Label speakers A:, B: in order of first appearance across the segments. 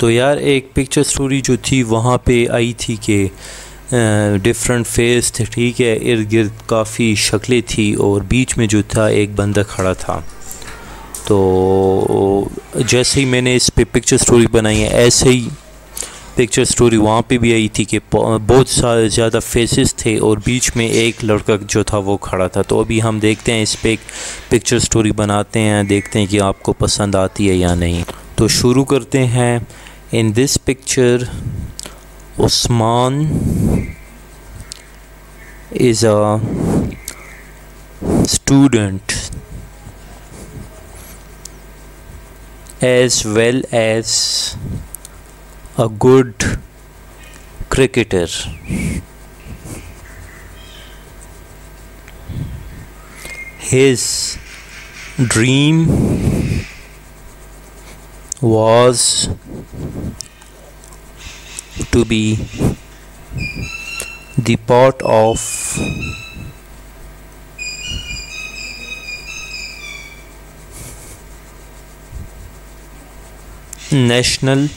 A: तो यार, एक पिक्चर स्टोरी जो थी, वहाँ पे आई थी कि डिफरेंट फेस थे, ठीक है इर्द गिर्द काफ़ी शक्लें थी और बीच में जो था, एक बंदा खड़ा था। तो जैसे ही मैंने इस पे पिक्चर स्टोरी बनाई है, ऐसे ही पिक्चर स्टोरी वहाँ पे भी आई थी कि बहुत सारे ज़्यादा फेसेस थे और बीच में एक लड़का जो था, वो खड़ा था। तो अभी हम देखते हैं, इस पर पिक्चर स्टोरी बनाते हैं, देखते हैं कि आपको पसंद आती है या नहीं। तो शुरू करते हैं in this picture Usman is a student as well as a good cricketer his dream was to be the part of national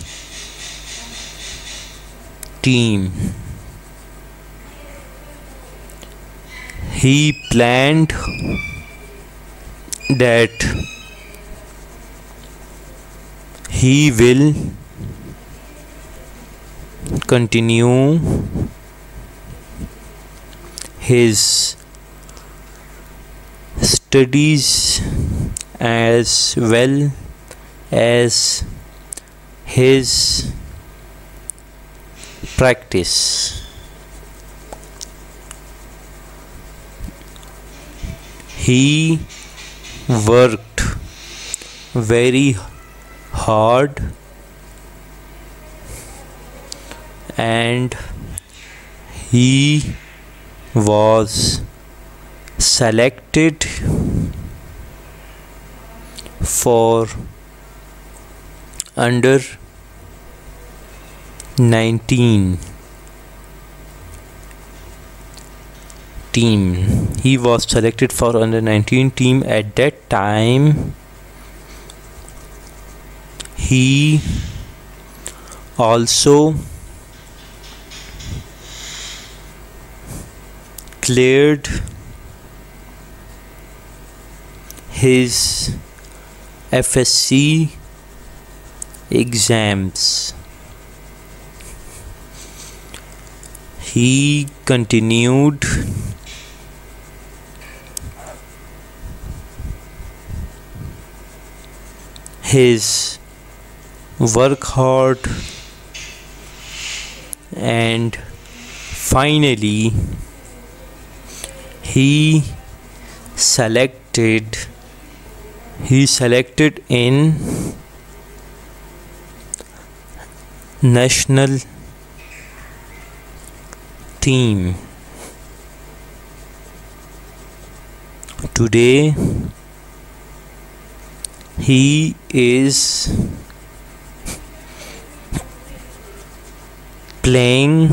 A: team. He planned that he will continue his studies as well as his practice. He worked very hard and he was selected for under 19 team. He was selected for under 19 team at that time he also cleared his FSC exams. He continued his work hard and finally he selected he selected in national team. Today he is playing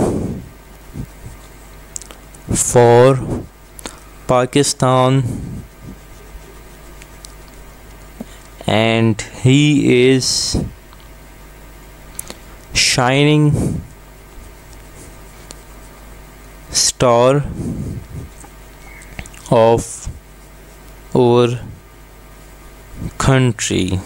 A: for Pakistan and he is shining star of our country